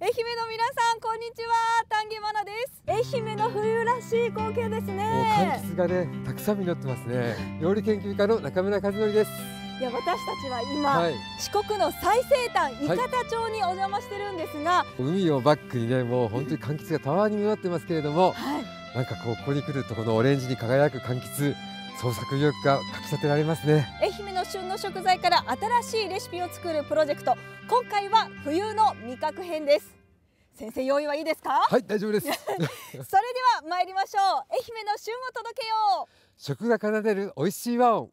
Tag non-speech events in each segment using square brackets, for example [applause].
愛媛の皆さんこんにちは。丹下真奈です。愛媛の冬らしい光景ですね。柑橘がねたくさん実ってますね。料理研究家の中村和則です。いや私たちは今、はい。四国の最西端伊方町にお邪魔してるんですが、海をバックにねもう本当に柑橘がたわわに実ってますけれどもはい、なんかこうここに来るとこのオレンジに輝く柑橘創作意欲がかき立てられますね。愛媛の旬の食材から新しいレシピを作るプロジェクト。今回は冬の味覚編です。先生用意はいいですか、はい大丈夫です。[laughs] それでは参りましょう。愛媛の旬を届けよう。食が奏でる美味しい和音。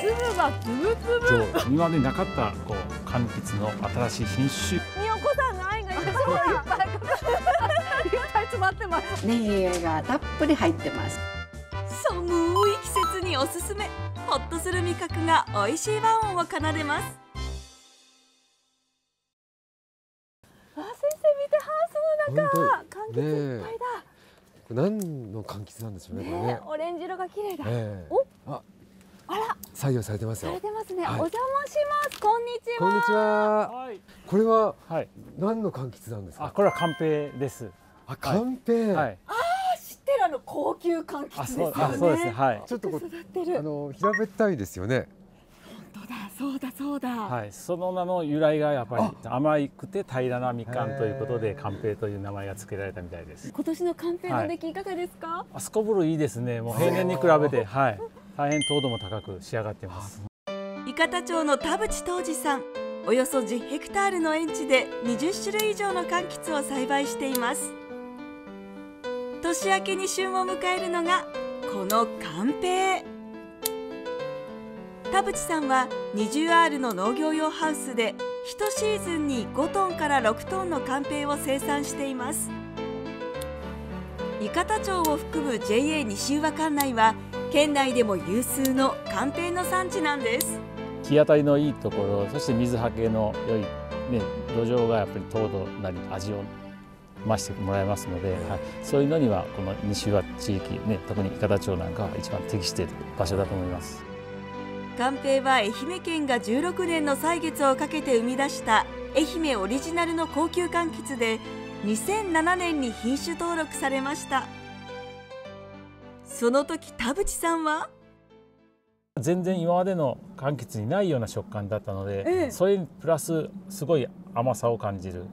粒がつぶつぶ。そう今までなかったこう柑橘の新しい品種。みよこさんいっぱい詰まってます。ネギがたっぷり入ってます。寒い季節におすすめ。ほっとする味覚が美味しい和音を奏でます。あ先生見てハウスの中。本柑橘いっぱいだ、これ何の柑橘なんでしょうねね。ねオレンジ色が綺麗だ、ええ。おああら。作業されてますされよてますね、はい。お邪魔します。こんにちは。こんにちは。はい、これははい、何の柑橘なんですか？あこれはカンペです。あカンペはい。知ってるあの高級柑橘あですよね。そうあそうです。はい。ちょっとこう育ってる。あの平べったいですよね。本当だ。そうだそうだ、はい。その名の由来がやっぱり甘くて平らなみかんということでカンペという名前が付けられたみたいです。今年のカンペの出来いかがですか、あすこぶるいいですね。もう平年に比べて。はい大変糖度も高く仕上がっています。伊方町の田淵東司さんおよそ10ヘクタールの園地で20種類以上の柑橘を栽培しています。年明けに旬を迎えるのがこのカンペ田淵さんは 20R の農業用ハウスで1シーズンに5トンから6トンのカンペを生産しています。伊方町を含む JA 西宇和管内は県内でも有数のカンペの産地なんです。日当たりのいいところそして水はけの良い、ね、土壌がやっぱり糖度なり味を増してもらえますので、はい、そういうのにはこの西宇和地域、ね、特に伊方町なんかは一番適している場所だと思います。カンペイは愛媛県が16年の歳月をかけて生み出した愛媛オリジナルの高級柑橘で2007年に品種登録されました。その時田淵さんは？全然今までの柑橘にないような食感だったので、ええ。それにプラスすごい甘さを感じる、うん、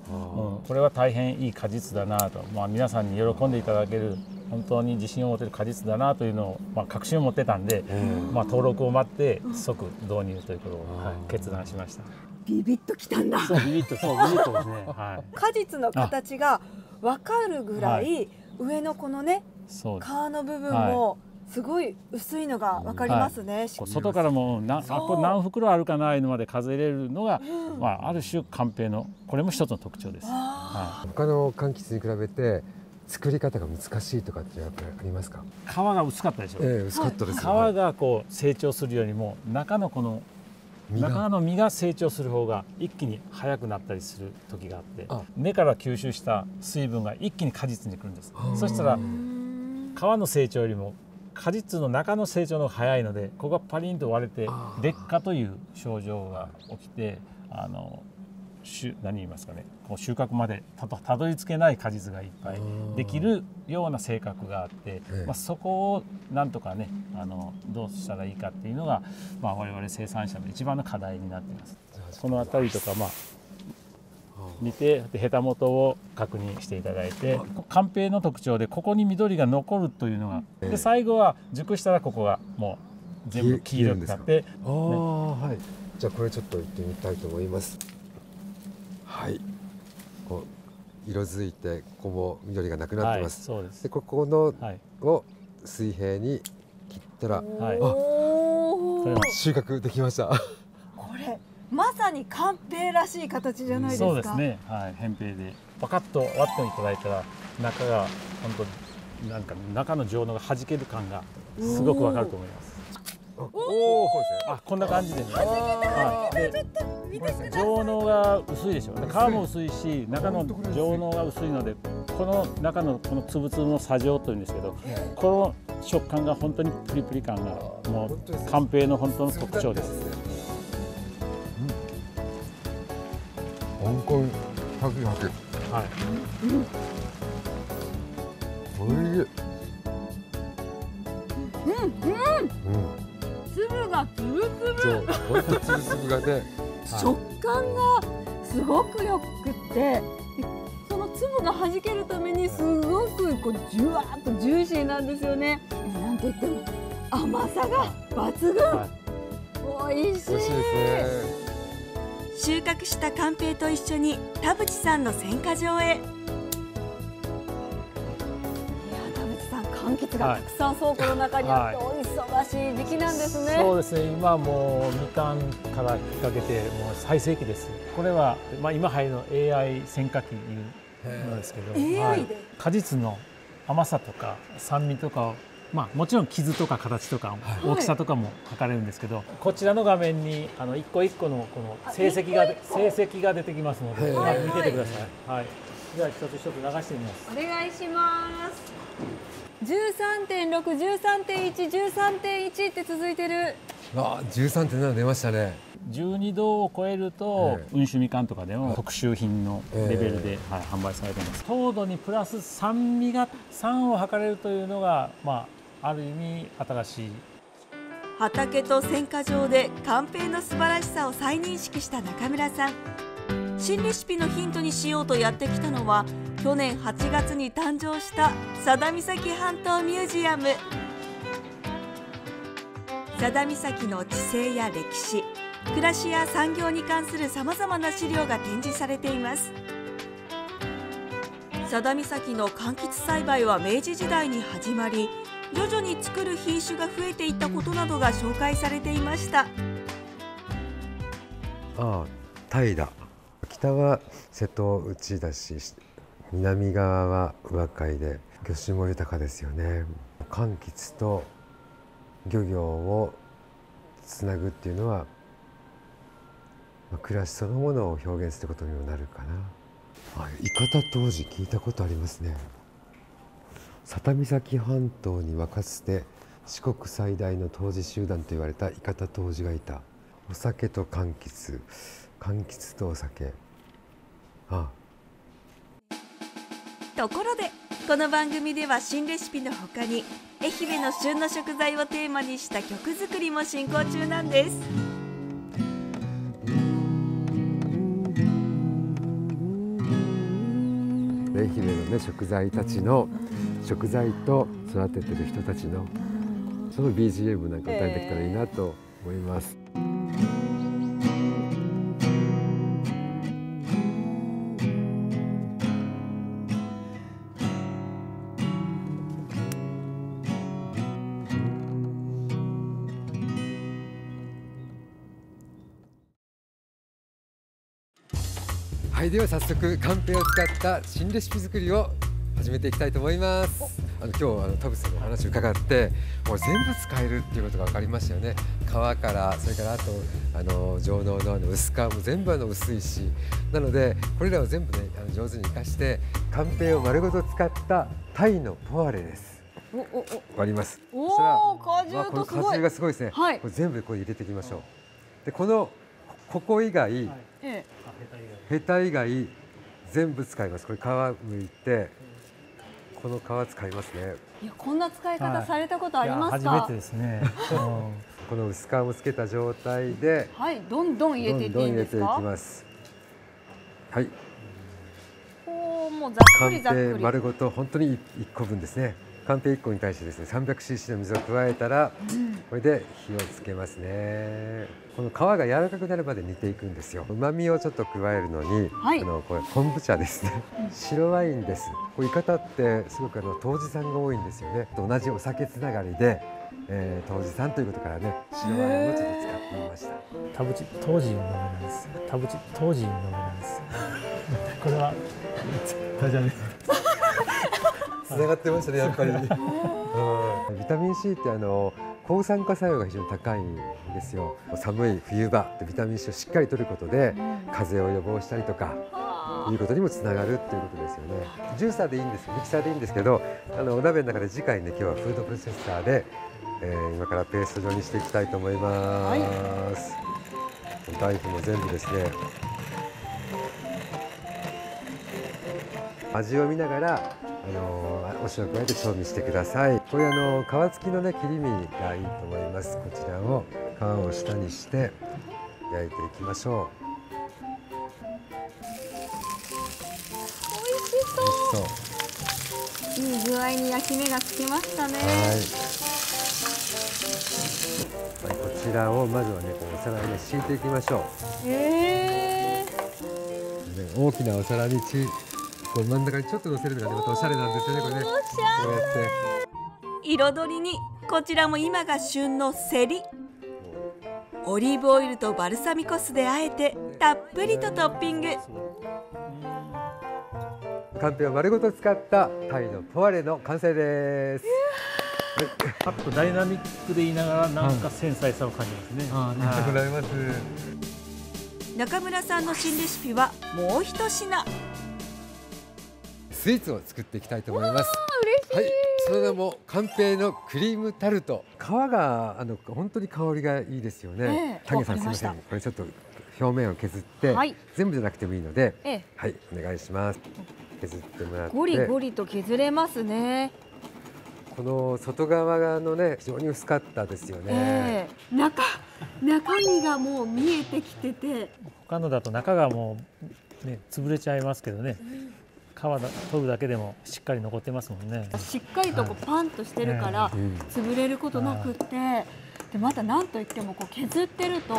これは大変いい果実だなと、まあ、皆さんに喜んでいただける本当に自信を持てる果実だなというのを、まあ、確信を持ってたんで、まあ、登録を待って即導入ということを、はい、決断しました。ビビッときたんだ。そうビビッとそうビビッとですね。[laughs] はい。果実の形がわかるぐらい、は上のこのねそう皮の部分もすごい薄いのがわかりますね、こう外からもなあこれ何袋あるかないうのまで数えれるのが、まあ、ある種カンペイのこれも一つの特徴です。は他の柑橘に比べて作り方が難しいとかってやっぱりありますか？い、皮が薄かったでしょ。ええ薄かったです皮よ、がこう成長するよりも中のこの中の実が成長する方が一気に早くなったりする時があってあ。根から吸収した水分が一気に果実にくるんです。そしたら皮の成長よりも果実の中の成長の方が早いのでここがパリンと割れて劣化という症状が起きてあの何言いますかね。こう収穫までたどたどり着けない果実がいっぱいできるような性格があって、ええ。まあ、そこをなんとかねあのどうしたらいいかっていうのが、まあ、我々生産者の一番の課題になっています。この辺りとか、まあ、見てでヘタ元を確認していただいてカペイの特徴でここに緑が残るというのがええで最後は熟したらここがもう全部黄色くなってああ、はい。じゃあこれちょっと行ってみたいと思いますはい。こう色づいてここも緑がなくなってます、はい、そうです。でここのはい。を水平に切ったらはい。おー。これは収穫できました。[laughs] これまさにカンペイらしい形じゃないですか。そうですね。はい扁平で。パカッと割っていただいたら中が本当になんか中の上脳が弾ける感がすごくわかると思いますおおそうですね。あこんな感じでね。はい。で見てください。上脳が薄いでしょで皮も薄いし中の上脳が薄いのでこの中のこのつぶつぶの砂状というんですけどこの食感が本当にプリプリ感がもうカンペイの本当の特徴です。香港パクパク。はい。おいしい。うんうん。うん。粒がつぶつそう、本当つぶつぶがね。食感がすごくよくってでその粒が弾けるためにすごくこうジュワーっとジューシーなんですよね。でなんといっても甘さが抜群、はい。美味しい。美味しいですね。収穫したカンペイと一緒に田淵さんの選果場へ柑橘がたくさん倉庫の中にあって、お忙しい時期なんですね。そうですね。今もうみかんから引っ掛けてもう最盛期です。これはまあ今流行りの AI 選果機いうのですけど、はい。果実の甘さとか酸味とかをまあもちろん傷とか形とか大きさとかも測れるんですけど、こちらの画面にあの一個一個のこの成績が成績が出てきますので、見ててください。はい。では一つ一つ流してみます。お願いします13.6、13.1、13.1って続いてる。あ、十三点七出ましたね。12度を超えると、え温酒みかんとかでも特集品のレベルで、はい、販売されています。糖度にプラス酸味が酸を測れるというのが、まあ、ある意味新しい。畑と選果場でカンペイの素晴らしさを再認識した中村さん。新レシピのヒントにしようとやってきたのは去年8月に誕生した佐田岬半島ミュージアム。佐田岬の地勢や歴史暮らしや産業に関するさまざまな資料が展示されています。佐田岬の柑橘栽培は明治時代に始まり徐々に作る品種が増えていったことなどが紹介されていました。ああ、タイだ。北は瀬戸内だし、南側は宇和海で魚種も豊かですよね。柑橘と漁業をつなぐっていうのは、まあ、暮らしそのものを表現することにもなるかな。あ、伊方当時聞いたことありますね。佐多岬半島にはかつて四国最大の当時集団と言われた伊方当時がいた。お酒と柑橘、柑橘とお酒。あ、ところでこの番組では新レシピの他に愛媛の旬の食材をテーマにした曲作りも進行中なんです愛媛のね食材たちの食材と育ててる人たちのその BGM なんか歌えてきたらいいなと思います。はいでは早速カンペを使った新レシピ作りを始めていきたいと思います。あの今日あの田淵さんのお話を伺ってもう全部使えるっていうことが分かりましたよね。皮からそれからあとあの上納のあの薄皮も全部あの薄いし。なのでこれらを全部ねあの上手に生かしてカンペを丸ごと使ったタイのポワレです。おおわかります。おおー果汁とのす果汁がすごいですね、はい。これ全部これ入れていきましょう。でこのここ以外、はい。えヘタ以外全部使います。これ皮むいてこの皮使いますね。えいやこんな使いはい方されたことありますか、いや初めてですね、う [laughs] んこの薄皮もつけた状態ではいどんどん入れていっていいんですどんどん入れていかきます。はい。こうもうざっくりざっくり。ペ丸ごと本当に1個分ですねカンペ1個に対してですね 300cc の水を加えたらこれで火をつけますね。この皮が柔らかくなるまで煮ていくんですよ。旨味をちょっと加えるのに、はい。あのこれ昆布茶ですね。白ワインです。こういう方ってすごくあの杜氏さんが多いんですよね。同じお酒つながりで、えー、杜氏さんということからね白ワインをちょっと使ってみました。田淵当時の名前なんです田淵当時の名前なんです [laughs] これはダジャレつながってましたねやっぱり、[laughs] うん、ビタミン C ってあの抗酸化作用が非常に高いんですよ。寒い冬場ビタミン C をしっかり摂ることで風邪を予防したりとかいうことにもつながるっていうことですよね。ジューサーでいいんですよ。ミキサーでいいんですけどあのお鍋の中で次回ね今日はフードプロセッサーで、えー今からペースト状にしていきたいと思います、大豆も全部ですね。味を見ながらあのお塩を加えて調味してください。これあの皮付きのね切り身がいいと思います。こちらを皮を下にして焼いていきましょう。美味しそう。いい具合に焼き目がつきましたね。はい、はい、こちらをまずはねこうお皿にね敷いていきましょへえう、ね、大きなお皿にちこう真ん中にちょっと乗せるのがねまたおしゃれなんですよねこれね。こうやって彩りにこちらも今が旬のセリ。オリーブオイルとバルサミコ酢であえてたっぷりとトッピング。カンペを丸ごと使ったタイのポワレの完成です。パッとダイナミックで言いながらなんか繊細さを感じますね、ありがとうございます。中村さんの新レシピはもう一品スイーツを作っていきたいと思います。はい、その名もカンペイのクリームタルト。皮があの本当に香りがいいですよね、ええ。タゲさんすみません。これちょっと表面を削って、はい。全部じゃなくてもいいのでええ。はいお願いします。削ってもらって。ゴリゴリと削れますね。この外側のね非常に薄かったですよね、ええ。中中身がもう見えてきてて。他のだと中がもう、ね、潰れちゃいますけどね皮だ取るだけでもしっかり残ってますもんね。しっかりとこうパンとしてるからうん。潰れることなくってでまた何といってもこう削ってると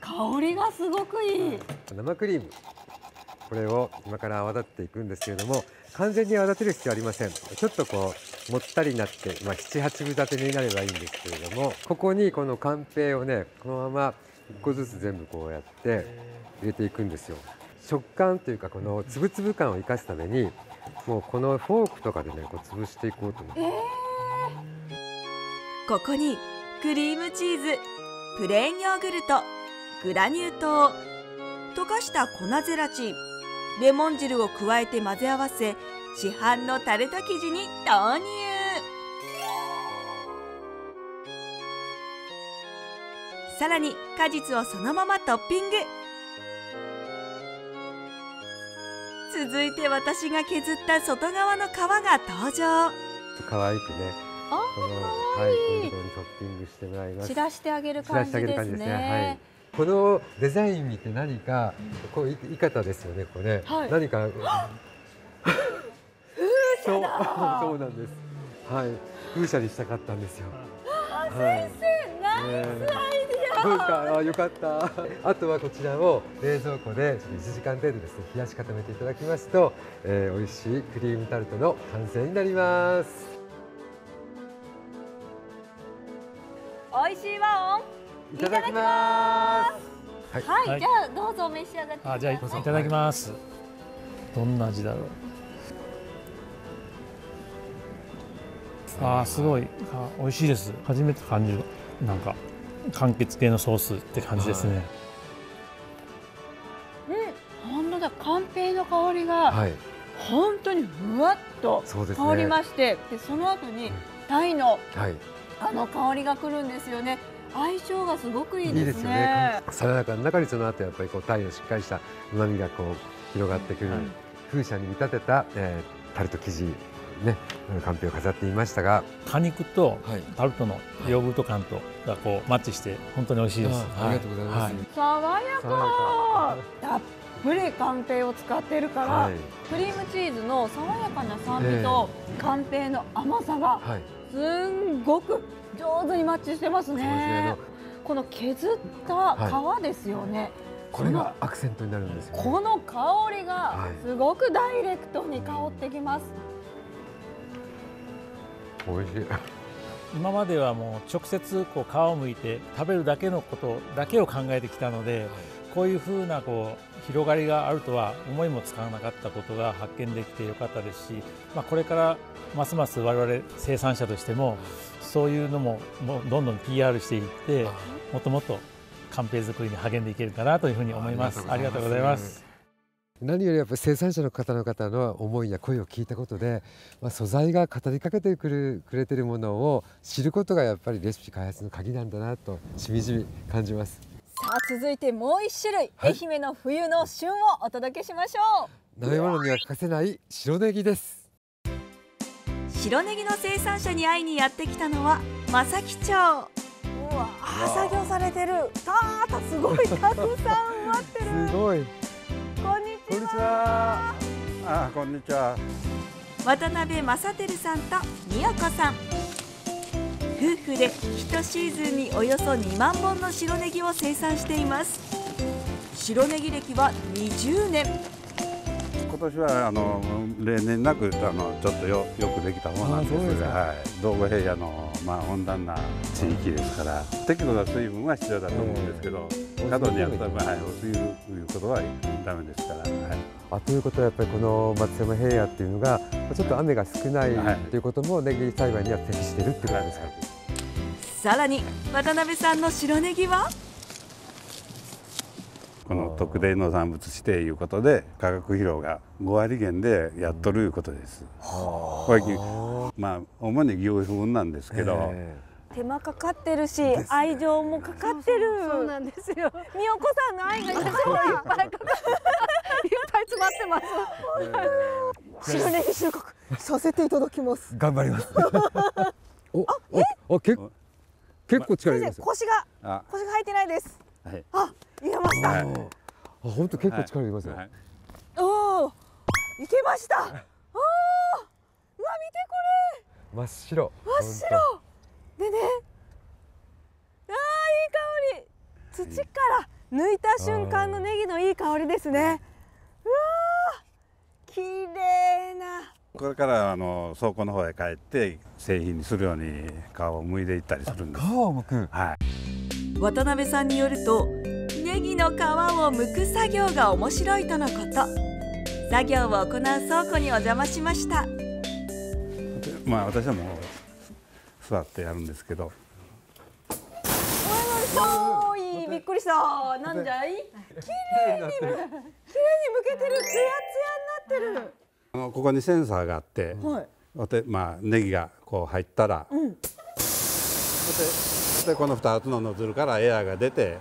香りがすごくいい。生クリーム。これを今から泡立っていくんですけれども完全に泡立てる必要はありません。ちょっとこうもったりになって、まあ、78分立てになればいいんですけれどもここにこのカンペイをねこのまま1個ずつ全部こうやって入れていくんですよ食感というかこのつぶつぶ感を生かすためにもうこのフォークとかでねこう潰していこうと思って。ここにクリームチーズプレーンヨーグルトグラニュー糖溶かした粉ゼラチンレモン汁を加えて混ぜ合わせ市販のタルト生地に投入。さらに果実をそのままトッピング。続いて私が削った外側の皮が登場可愛くねあこのはいこういにトッピングしてもらいます散らしてあげる感じですしてあげる感じですね。はいね。このデザイン見て何かこうい言い方ですよね。これね、はい何かそう [laughs] そうなんです。はい、風車にしたかったんですよ。はい。ナイねどうですか。あ、よかった。あとはこちらを冷蔵庫で1時間程度ですね冷やし固めていただきますと、えー、美味しいクリームタルトの完成になります。美味しいわいただきます。はい。はい、はいじゃあどうぞ召し上がってくださいあじゃあいただきますどんな味だろうあーすごいあ美味しいです初めて感じるなんか柑橘系のソースって感じですね、うん本当だ。カンペイの香りがはい。本当にふわっと。香りましてでその後にタイのはい。あの香りがくるんですよね。相性がすごくいいいいでですね。ね。爽やかな中にその後やっぱりこう鯛のしっかりした旨味がこう広がってくる、うん。風車に見立てた、えータルト生地ねカンペを飾っていましたが、果肉とはい、タルトのヨーグルト感とがこうマッチして本当に美味しいです。あありがとうございます。はい。爽や爽やか。たっぷりカンペイを使ってるから、はい。クリームチーズの爽やかな酸味とカンペイの甘さがはい、すんごく上手にマッチしてますね。この削った皮ですよね、これがアクセントになるんですよ、ね。この香りがはい。すごくダイレクトに香ってきます、美味しい。今まではもう直接こう皮を剥いて食べるだけのことだけを考えてきたので、こういうふうなこう広がりがあるとは思いもつかなかったことが発見できてよかったですし、まあ、これからますます我々生産者としてもそういうのももうどんどん PR していってもっともっとカンペ作りに励んでいけるかなというふうに思います。ありがとうございます。何よりやっぱり生産者の方の方の思いや声を聞いたことで、まあ、素材が語りかけてくるくれてるものを知ることがやっぱりレシピ開発の鍵なんだなとしみじみ感じます。さあ続いてもう一種類、はい。愛媛の冬の旬をお届けしましょう。鍋物には欠かせない白ネギです。白ネギの生産者に会いにやってきたのは正木町。うわあ作業されてる。たーたすごい。たくさん待ってる。すごいこんにちは。あ、こんにちは。渡辺正輝さんと美代子さん。夫婦で1シーズンにおよそ2万本の白ネギを生産しています。白ネギ歴は20年。今年はあの例年なくあのちょっとよよくできた方なんですあそうですか。はい、道後平野のまあ温暖な地域ですから、適度な水分は必要だと思うんですけど、過度にやったらはいお湯いうことはダメですから、はい。あということはやっぱりこの松山平野っていうのがちょっと雨が少ないはい。ということもネギ栽培には適しているってことですか、さらに渡辺さんの白ネギは？この特例農産物指定いうことで価格費用が5割減でやっとるいうことです。これまあ主に牛糞なんですけど、え手間かかってるし愛情もかかってる。そうなんですよ。美代子さんの愛がいっぱいいっぱい詰まってます。白ネギ収穫。させていただきます。ー頑張ります。[laughs] おおおけ結構力入れますよ腰があ、腰が入ってないです。はい、あ入れました、はい。あ本当結構力入れますよ、はい。おおいけました。おおうわ見て真っ白。これ真っ白。でねあーいい香り。土から抜いた瞬間のネギのいい香りですね。うわー綺麗な。これからあの倉庫の方へ帰って製品にするように皮を剥いでいったりするんです。皮を剥く。はい。渡辺さんによるとネギの皮を剥く作業が面白いとのこと。作業を行う倉庫にお邪魔しました。まあ私はもう座ってやるんですけど、おーいびっくりした。なんじゃい？綺麗に綺麗に剥けてるツヤツヤになってる。あのここにセンサーがあって、はい。おてまあネギがこう入ったら、ん。ででこの2つのノズルからエアーが出て、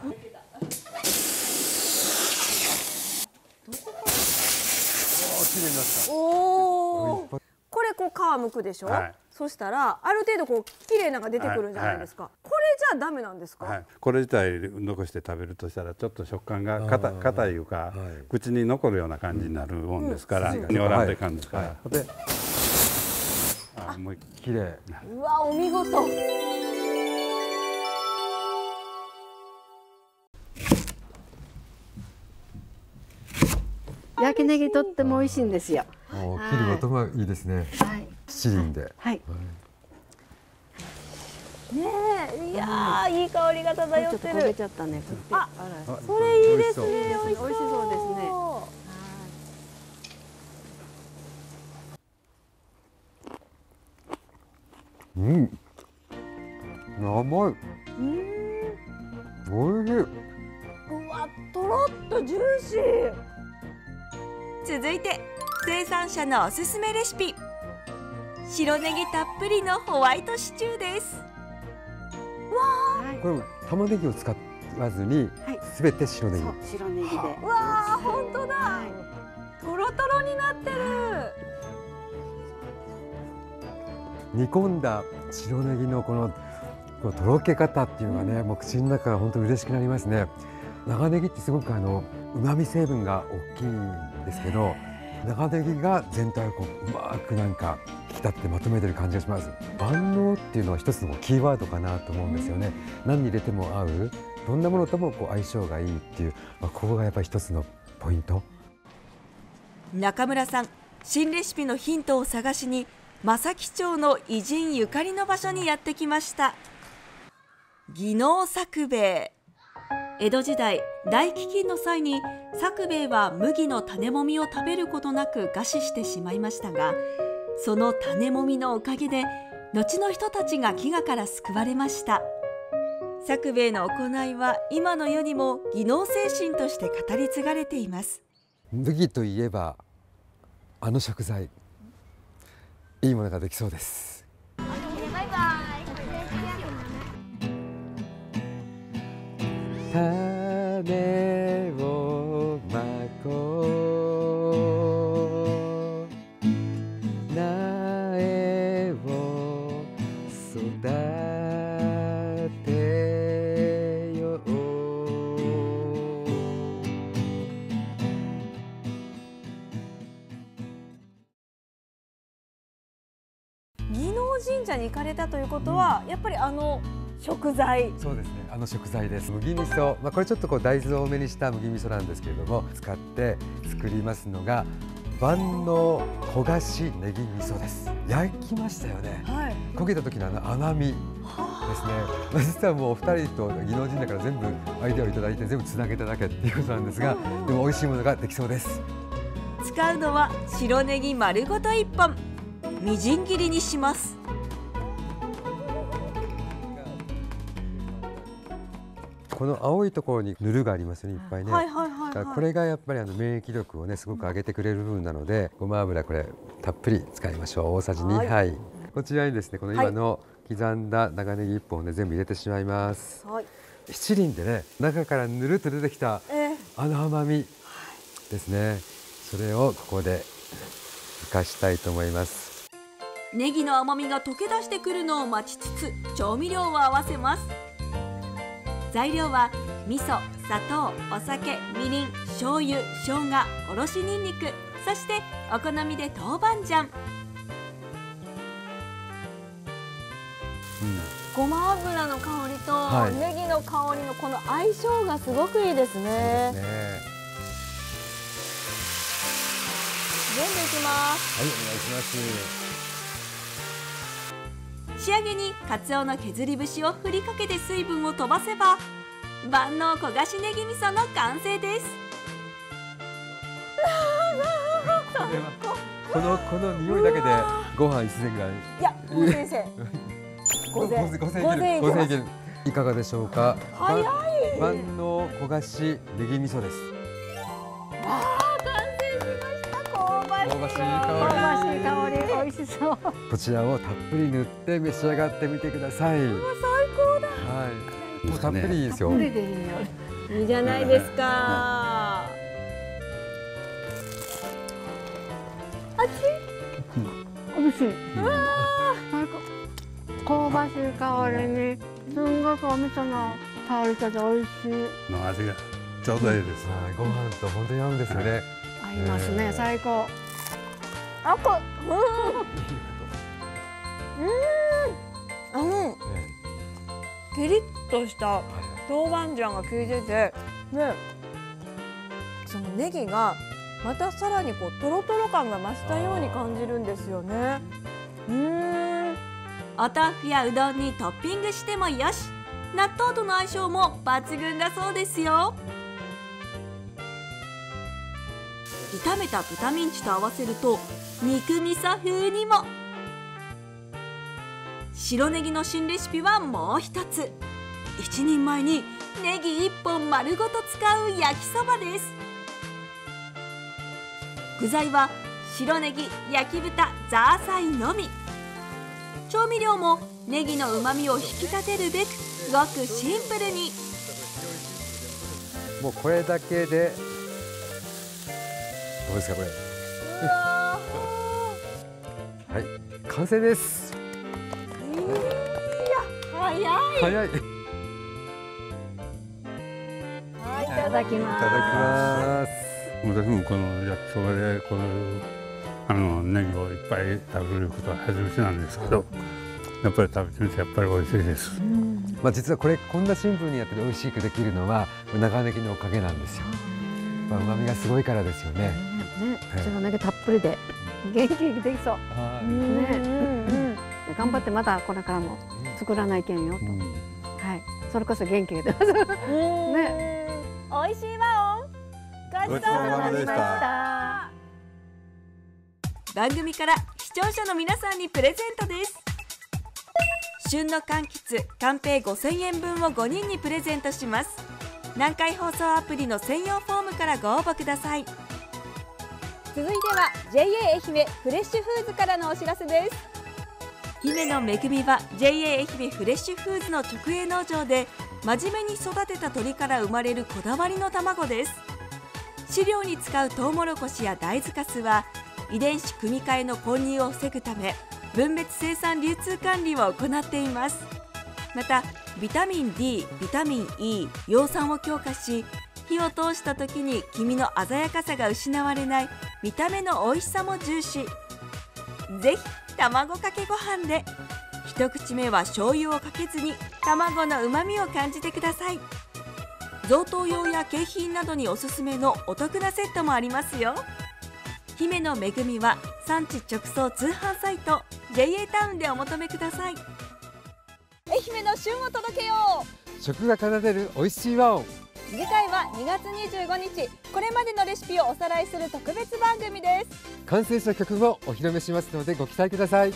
おおこれこう皮むくでしょ、はい。そしたらある程度こう綺麗なのが出てくるんじゃないですか、これじゃダメなんですか、はい、これ自体残して食べるとしたらちょっっと食感が硬硬いいうか、はい。口に残るような感じになるもんですから、うん。におらん。といかんですから、はい。であもう綺麗うわお見事焼きネギとっても美味しいんですよ。切る音もいいですね。はい。七輪で。はい。ねえいやーいい香りが漂ってる。げちゃったね。あ。それいいですね。美美味しそう。美味しそうですね。うん。甘いうん。おい。しい。うわとろっとジューシー続いて生産者のおすすめレシピ。白ネギたっぷりのホワイトシチューです。はい。これも玉ねぎを使わずにはい。すべて白ネギ。白ネギで。うわー本当だ。はい。とろとろになってる。煮込んだ白ネギのこのこのとろけ方っていうのがね、もう口の中が本当嬉しくなりますね。長ネギってすごくあの旨味成分が大きいんですけど長ネギが全体をこううまくなんか引き立ってまとめてる感じがします。万能っていうのは一つのキーワードかなと思うんですよね、何に入れても合うどんなものともこう相性がいいっていう、まあ、ここがやっぱり一つのポイント。中村さん新レシピのヒントを探しに正木町の偉人ゆかりの場所にやってきました。技能作兵衛江戸時代大飢饉の際に作兵衛は麦の種もみを食べることなく餓死してしまいましたがその種もみのおかげで後の人たちが飢餓から救われました。作兵衛の行いは今の世にも技能精神として語り継がれています。麦といえばあの食材いいものができそうです種をまこう。苗を育てよう。技能神社に行かれたということは、やっぱりあの食材。そうですね。あの食材です。麦味噌、まあ、これちょっとこう大豆を多めにした麦味噌なんですけれども使って作りますのが万能焦がしネギ味噌です。焼きましたよね。はい。焦げた時のあの甘みですね、まあ、実はもうお二人と技能神社から全部アイデアをいただいて全部つなげただけっていうことなんですがでも美味しいものができそうです。使うのは白ネギ丸ごと1本。みじん切りにしますこの青いところに塗るがありますよねい。っぱいね、はいはいはい、はい、これがやっぱりあの免疫力をねすごく上げてくれる部分なのでごま油これたっぷり使いましょう。大さじ2はい。杯こちらにですねこの今の刻んだ長ネギ1本をね全部入れてしまいます。はい。七輪でね中からぬるっと出てきたえあの甘みですね。それをここで生かしたいと思います。ネギの甘みが溶け出してくるのを待ちつつ調味料を合わせます材料は味噌砂糖お酒みりん醤油生姜おろしにんにくそしてお好みで豆板醤。ごま油の香りと、はい。ネギの香りのこの相性がすごくいいですね。ね。全部いきます。はいお願いします仕上げにカツオの削り節を振りかけて水分を飛ばせば万能焦がしネギ味噌の完成です。このこの匂いだけでご飯一膳ぐらい。いやもう先生。午前午前午前いかがでしょうか？早い。万万能焦がしネギ味噌です香ばしい香ばしい香香ばしい香り美味しそう。りこちらをたっぷり塗って召し上がってみてください。最高だ。はい。もうたっぷりいいですよ。いいよ。いいじゃないですか。美味しい。最高。香ばしい香りにすんごくお味噌の香りとて美味しい。の味がちょうどいいです。はい。ご飯と本当に合うんですよね。合いますね、えー。最高あこうん。うん。あのキリッとした豆板醤が効いててでそのネギがまたさらにこうトロトロ感が増したように感じるんですよね。うーん。お豆腐やうどんにトッピングしてもよし。納豆との相性も抜群だそうですよ。炒めた豚ミンチと合わせると肉味噌風にも。白ネギの新レシピはもう一つ。一人前にネギ一本丸ごと使う焼きそばです。具材は白ネギ焼き豚ザーサイのみ。調味料もネギの旨味を引き立てるべくごくシンプルに。もうこれだけでどうですかこれ？はい完成です。早い。早い。いはいいただきます。ただきます。私もこの焼きそばでこのあのネギをいっぱい食べることは初めてなんですけどやっぱり食べてみてやっぱり美味しいです。まあ実はこれこんなシンプルにやってて美味しくできるのは長ネギのおかげなんですよ。まあ旨味がすごいからですよね。ね白ネギたっぷりで元気にできそう。はうんうん頑張ってまたこれからも作らないけんよと、うん。はい。それこそ元気が出まね。美味しいわ。おごちそうさまでした。番組から視聴者の皆さんにプレゼントです。旬の柑橘カンペイ5000円分を5人にプレゼントします。南海放送アプリの専用フォームからご応募ください続いては JA 愛媛フレッシュフーズからのお知らせです。姫の恵みは JA 愛媛フレッシュフーズの直営農場で真面目に育てた鶏から生まれるこだわりの卵です。飼料に使うトウモロコシや大豆かすは遺伝子組み換えの混入を防ぐため分別生産流通管理を行っています。またビタミン D ビタミン E 葉酸を強化し火を通した時に黄身の鮮やかさが失われない見た目の美味しさも重視。ぜひ卵かけご飯で。一口目は醤油をかけずに卵の旨味を感じてください。贈答用や景品などにおすすめのお得なセットもありますよ。姫の恵みは産地直送通販サイト JA タウンでお求めください。愛媛の旬を届けよう。食が奏でる美味しい和音次回は2月25日。これまでのレシピをおさらいする特別番組です。完成した曲もお披露目しますのでご期待ください。